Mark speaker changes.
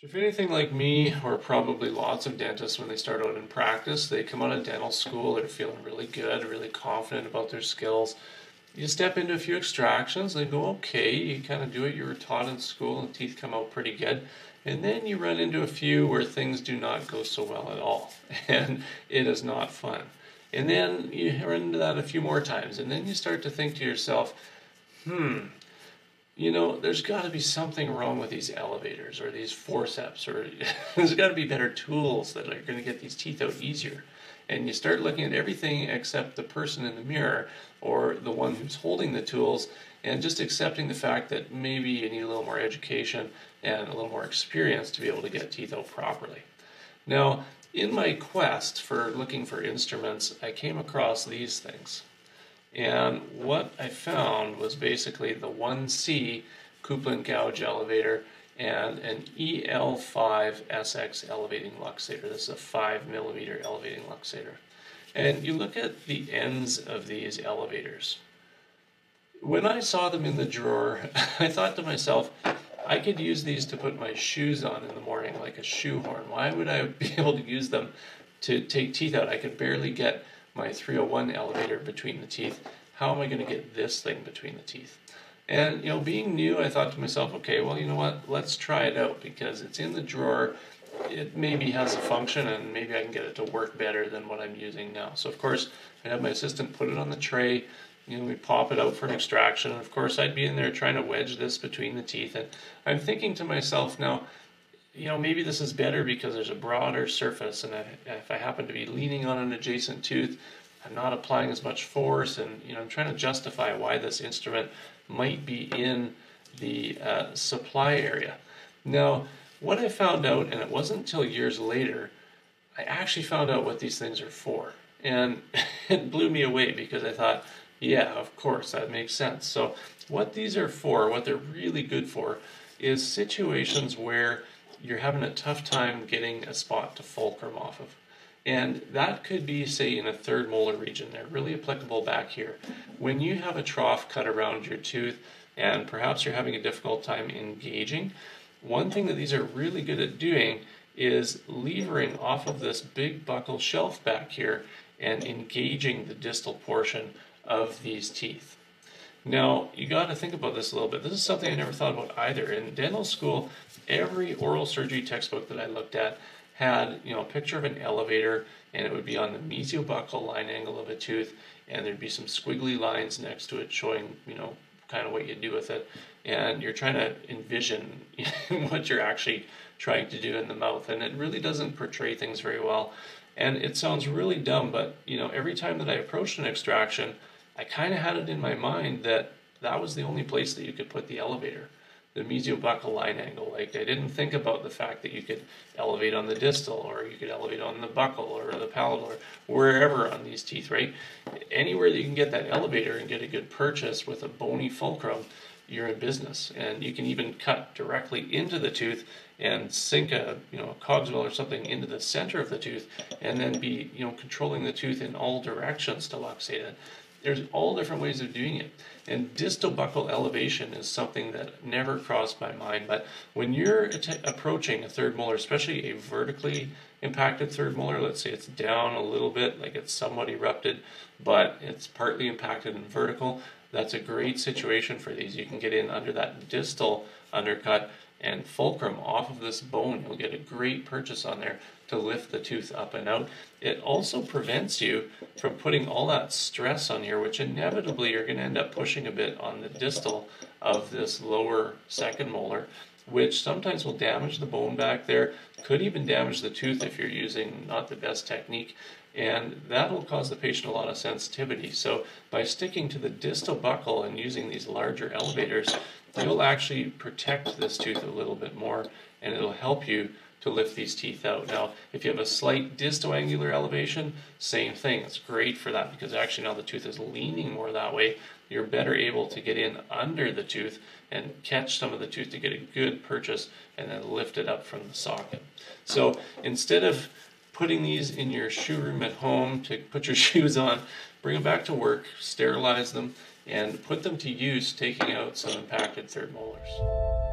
Speaker 1: So if anything like me, or probably lots of dentists when they start out in practice, they come out of dental school, they're feeling really good, really confident about their skills. You step into a few extractions, they go okay, you kind of do what you were taught in school, and teeth come out pretty good. And then you run into a few where things do not go so well at all, and it is not fun. And then you run into that a few more times, and then you start to think to yourself, hmm, you know, there's got to be something wrong with these elevators or these forceps, or there's got to be better tools that are going to get these teeth out easier. And you start looking at everything except the person in the mirror or the one who's holding the tools, and just accepting the fact that maybe you need a little more education and a little more experience to be able to get teeth out properly. Now, in my quest for looking for instruments, I came across these things. And what I found was basically the 1C Coupland gouge elevator and an EL5 SX elevating luxator. This is a 5 millimeter elevating luxator. And you look at the ends of these elevators. When I saw them in the drawer, I thought to myself, I could use these to put my shoes on in the morning like a shoehorn. Why would I be able to use them to take teeth out? I could barely get my 301 elevator between the teeth. How am I going to get this thing between the teeth? And, you know, being new, I thought to myself, okay, well, you know what, let's try it out because it's in the drawer. It maybe has a function and maybe I can get it to work better than what I'm using now. So, of course, I have my assistant put it on the tray. You know, we pop it out for an extraction. And of course, I'd be in there trying to wedge this between the teeth. And I'm thinking to myself now, you know, maybe this is better because there's a broader surface, and if I happen to be leaning on an adjacent tooth, I'm not applying as much force, and you know, I'm trying to justify why this instrument might be in the uh, supply area. Now, what I found out, and it wasn't until years later, I actually found out what these things are for, and it blew me away because I thought, yeah, of course, that makes sense. So, what these are for, what they're really good for, is situations where you're having a tough time getting a spot to fulcrum off of. And that could be, say, in a third molar region. They're really applicable back here. When you have a trough cut around your tooth and perhaps you're having a difficult time engaging, one thing that these are really good at doing is levering off of this big buccal shelf back here and engaging the distal portion of these teeth. Now, you got to think about this a little bit. This is something I never thought about either. In dental school, every oral surgery textbook that I looked at had, you know, a picture of an elevator and it would be on the mesiobuccal line angle of a tooth and there'd be some squiggly lines next to it showing, you know, kind of what you do with it. And you're trying to envision what you're actually trying to do in the mouth. And it really doesn't portray things very well. And it sounds really dumb, but, you know, every time that I approached an extraction, I kind of had it in my mind that that was the only place that you could put the elevator, the mesiobuccal line angle. Like I didn't think about the fact that you could elevate on the distal, or you could elevate on the buccal, or the palatal, or wherever on these teeth, right? Anywhere that you can get that elevator and get a good purchase with a bony fulcrum, you're in business. And you can even cut directly into the tooth and sink a you know a cogswell or something into the center of the tooth, and then be you know controlling the tooth in all directions to luxate it there's all different ways of doing it. And distal buccal elevation is something that never crossed my mind. But when you're approaching a third molar, especially a vertically impacted third molar, let's say it's down a little bit, like it's somewhat erupted, but it's partly impacted and vertical, that's a great situation for these. You can get in under that distal undercut and fulcrum off of this bone. You'll get a great purchase on there to lift the tooth up and out. It also prevents you from putting all that stress on here, which inevitably you're going to end up pushing a bit on the distal of this lower second molar, which sometimes will damage the bone back there, could even damage the tooth if you're using not the best technique. And that'll cause the patient a lot of sensitivity. So, by sticking to the distal buccal and using these larger elevators, you'll actually protect this tooth a little bit more and it'll help you to lift these teeth out. Now, if you have a slight distoangular elevation, same thing. It's great for that because actually now the tooth is leaning more that way. You're better able to get in under the tooth and catch some of the tooth to get a good purchase and then lift it up from the socket. So instead of putting these in your shoe room at home to put your shoes on, bring them back to work, sterilize them, and put them to use taking out some impacted third molars.